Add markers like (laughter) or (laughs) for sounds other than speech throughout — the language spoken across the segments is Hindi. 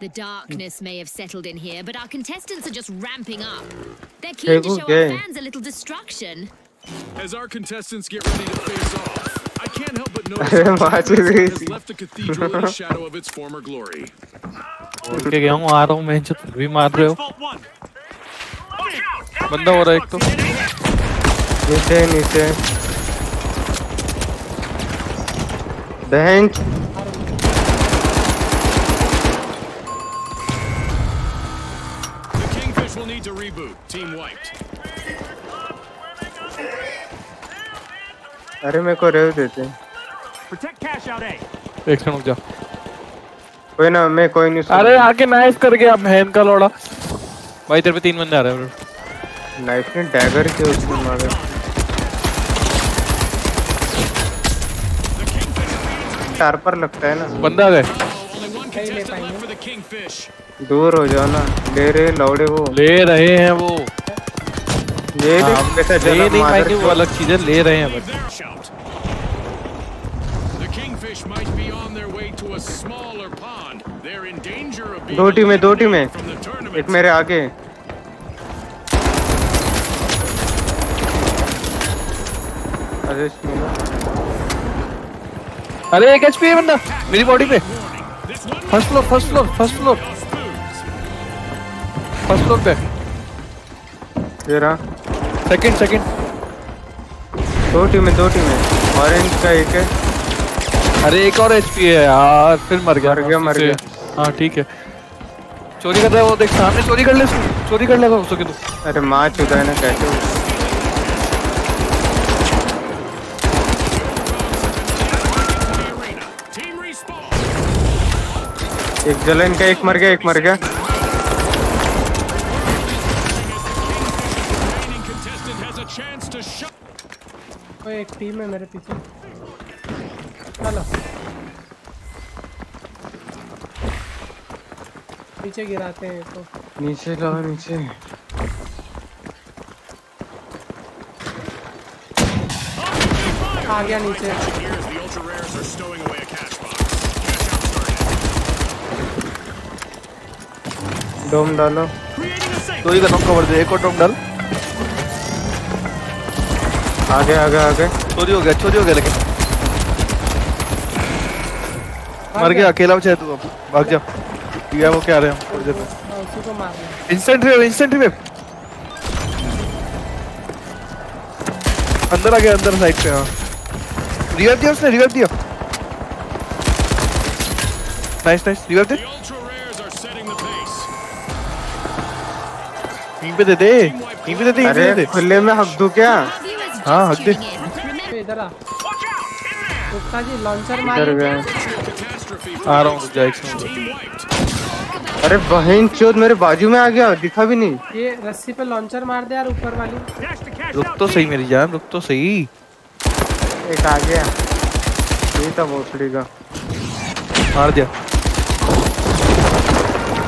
The darkness may have settled in here, but our contestants are just ramping up. They're keen to show our fans a little destruction. As our contestants get ready to face off, I can't help but (laughs) notice has left the cathedral in the shadow of its former glory. cái ghế ngoài đâu mình chút vi mà đâu. Bắn đâu ở đây? Nicê, nicê. Wiped. अरे मेरे को रेव देते. एक सेकंड रुक जा। कोई ना मैं कोई नहीं अरे आके नाइफ कर गया बहन का लौड़ा। भाई तेरे पे तीन बंदे आ रहे हैं नाइफ ने डैगर के उसको मारे? टार पर लगता है ना। बंदा गए दूर हो जाओ ना। ले रहे लौड़े वो। ले रहे हैं वो। हाँ, ले अलग चीज़ें ले रहे हैं बस। दो टीमें दो टीमें। एक मेरे आगे। अरे अरे एक एचपी है बंदा मेरी बॉडी पे। First floor first floor first floor first floor पे। ये रहा। सेकंड सेकंड दो टीम है दो टीम है। ऑरेंज का एक है। अरे एक और एचपी है यार फिर मर गया। मर गया, मर गया। हाँ ठीक है। चोरी कर रहा है वो देख सामने चोरी कर ले चोरी कर लेगा उसको तू। अरे माँ चुका है ना कैसे एक जला इनका एक मर गया एक मर गया. ओए एक टीम है मेरे पीछे। चलो। पीछे गिराते हैं तो नीचे लाओ नीचे। आ गया नीचे। डोम डालो। safe. चोरी कर कवर दे एक और टॉप डाल। आगे आगे आगे। चोरी हो गया चोरी हो गया लेकिन। मर गया अकेला बचा है तू अब। भाग जा। ये वो क्या आ रहे हैं? थोड़ी देर में हाँ, उसी को मारना इंस्टेंट रिवाइव इंस्टेंट रिवाइव अंदर आ गया अंदर साइड पे हाँ। रिवाइव दिया उसने रिवाइव दिया। नाइस नाइस रिवाइव दे। यहीं पे दे दे यहीं पे दे दे यहीं पे अरे दे दे। खुले में हक दूँ क्या? हाँ, हक दे। तो इधर आ गुप्ता जी लॉन्चर मार. आ रहा हूँ रुक जा एक सेकंड Team wiped. अरे बहन चोद मेरे बाजू में आ गया दिखा भी नहीं। ये रस्सी पे लॉन्चर मार दे यार ऊपर वाली। रुक तो सही मेरी जान रुक तो सही। एक आ गया। ये था भोसड़ी का। मार दिया।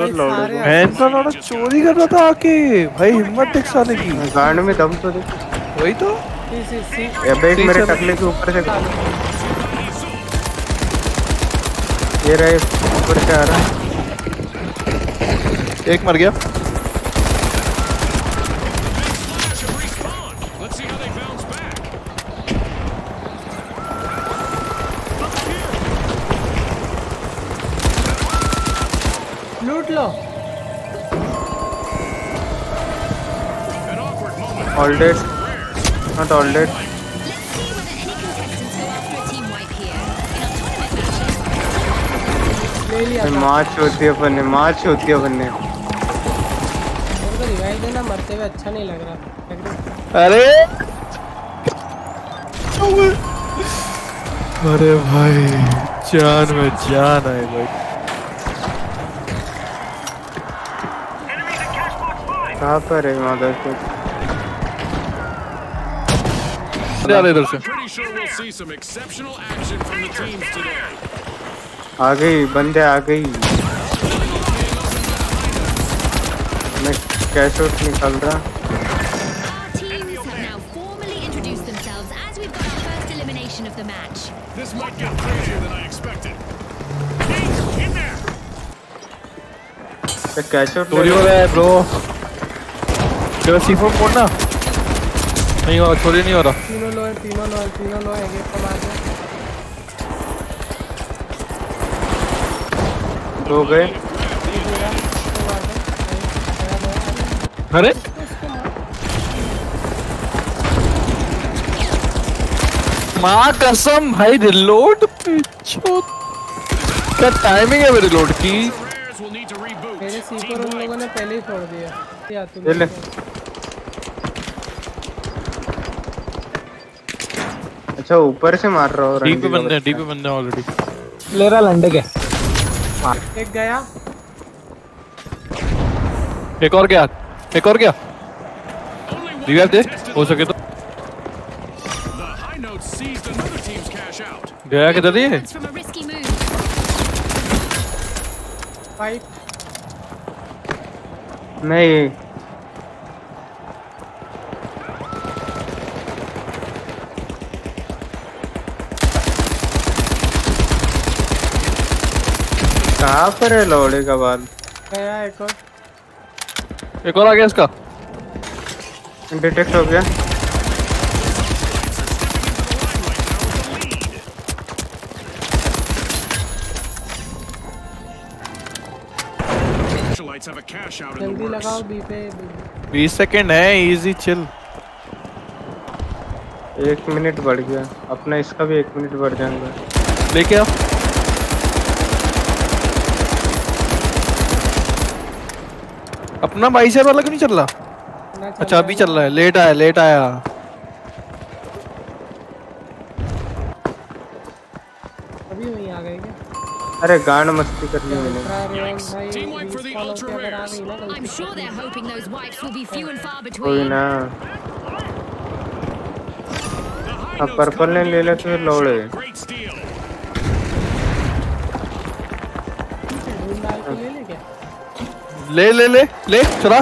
और लौड़े चोरी कर रहा था आके। भाई हिम्मत देख साले की। गांड में दम तो दे। वही तो। मेरे टकले के ऊपर से ये रहे ऊपर से आ रहा एक मर गया। Tournament matches, ले लिया था मार्च होती है अपन ने मार्च होती है अपन देना मरते हुए अच्छा नहीं लग रहा अरे! अरे भाई जान में जान है भाई। Enemies at cash box 5. कहाँ पर? है रहा है इधर से आ गई बंदे आ गई। मैं कैसे निकल रहा? कैसे ब्रो सी फोर फ़ोन ना नहीं हो रहा चोरी नहीं हो रहा। तीनों लो है तीनों लो है तीनों लो है गेट पर मार दे हो गए। अरे। माँ कसम भाई रिलोड पिछो। क्या टाइमिंग है मेरी रिलोड की. मेरे सी Team फोर उन लोगों ने पहले ही छोड़ दिया। या तुम ये ले। अच्छा ऊपर से मार रहा हो डी पे बंदे हैं डी पे बंदे हैं ऑलरेडी ले रहा लंडे के। एक गया। एक और क्या एक और क्या Only रिवाइव दे हो सके तो। The high note seized another team's cash out. गया किधर ये That's from a risky move. Fight नहीं कहाँ पर है लोड़े का बाल? गया एक और। एक और आ गया इसका। डिटेक्ट हो गया। जल्दी लगाओ बी पे। 20 सेकंड है इजी चिल एक मिनट बढ़ गया। अपना इसका भी एक मिनट बढ़ जाएगा। लेके आ अपना भाई साहब वाला क्यों नहीं चल रहा? अच्छा अभी चल रहा है। लेट आया लेट आया। अरे गांड मस्ती करनी मिले कोई ना। अब पर्पल हाँ, ने तो हाँ। ले ले तो लौड़े ले ले ले ले चुरा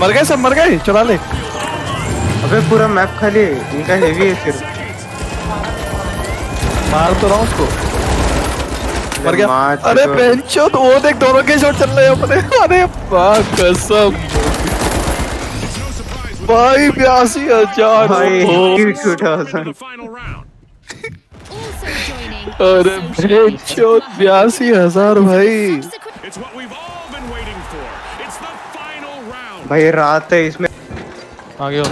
मर गए सब मर गए चुरा ले। अबे पूरा मैप खाली है इनका हेवी है सिर्फ़ मार तो रहा हूँ उसको। मर गया। अरे। बेंचो तो वो देख दोनों के शॉट चल रहे हैं अपने। अरे कसम। भाई बयासी हज़ार. अरे बेंचो बयासी हज़ार भाई। भाई रात है इसमें आ गया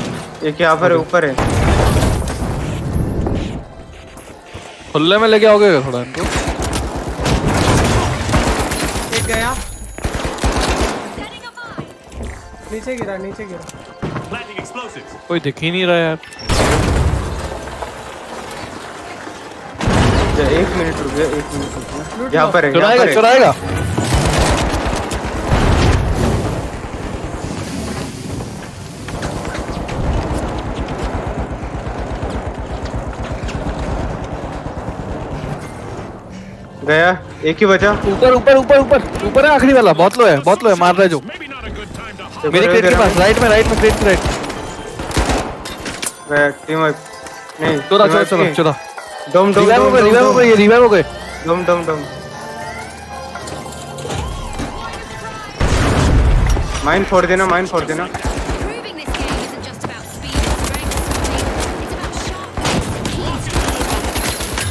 एक यहाँ पर है, ऊपर है? खुले में लेके आओगे थोड़ा इनको? एक गया। नीचे गिरा नीचे गिरा। कोई दिख ही नहीं रहा यार। एक मिनट रुक गया एक मिनट रुक गया यहाँ पर है चुराएगा चुराएगा। गया। एक ही बचा। ऊपर ऊपर ऊपर ऊपर। ऊपर है आखिरी वाला। बहुत लो है बहुत लो है। मार रहा है जो। Hop. मेरे क्रेट के पास राइट में राइट में क्रेट राइट टीम वाइप नहीं चलो team चलो wipe चलो डम डम रिवाइव हो गए रिवाइव हो गए ये रिवाइव हो गए। डम डम डम। माइन फोड़ देना माइन फोड़ देना.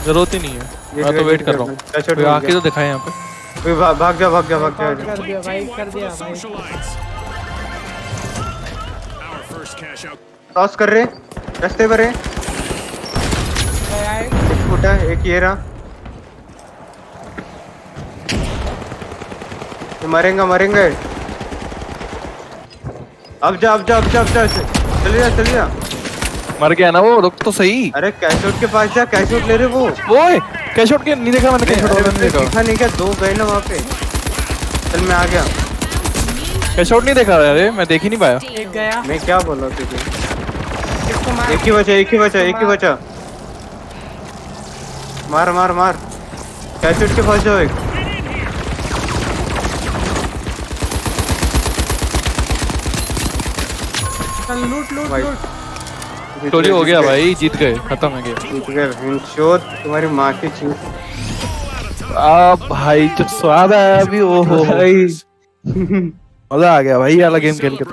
ज़रूरत ही नहीं है। मैं तो वेट कर रहा हूँ। अच्छा, कोई आके तो दिखाए यहाँ पे। कोई भा, भाग जा भाग जा भाग जा। कर दिया भाई कर दिया भाई। क्रॉस कर रहे रास्ते पर है। गया एक एक फुटा एक ये रहा। ये मरेंगा मरेंगे। अब जा अब जा अब जा अब जा चल जा चल जा मर गया ना वो रुक तो सही। अरे कैशोट के पास जा कैशोट ले रहे वो। ओए! कैश आउट के नहीं देखा मैंने कैश आउट नहीं देखा दिखा नहीं क्या दो गए ना वहाँ पे? चल मैं आ गया। कैश आउट नहीं देखा अरे मैं देख ही नहीं पाया। एक गया। मैं क्या बोला तुझे? इसको मार। एक ही बचा एक ही बचा एक ही बचा। मार मार मार। क्या चुट के फंस जाओ एक। चल लूट लूट लूट। टोली हो गया भाई जीत गए खत्म है तुम्हारी माँ की चीज़ भाई जो स्वाद आया अभी ओ हो भाई। मज़ा आ गया भाई अलग गेम खेल के।